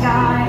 sky.